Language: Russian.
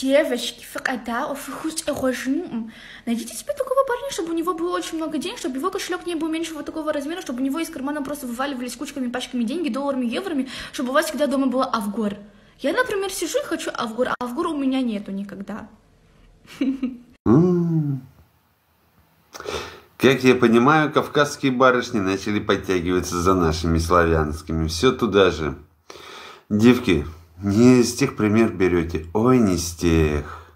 Девочки, факада, найдите себе такого парня, чтобы у него было очень много денег, чтобы его кошелек не был меньше вот такого размера, чтобы у него из кармана просто вываливались кучками, пачками деньги, долларами, евроми, чтобы у вас всегда дома было Авгор. Я, например, сижу и хочу Авгор, а Авгора у меня нету никогда. Как я понимаю, кавказские барышни начали подтягиваться за нашими славянскими. Все туда же. Девки, не с тех пример берете. Ой, не с тех.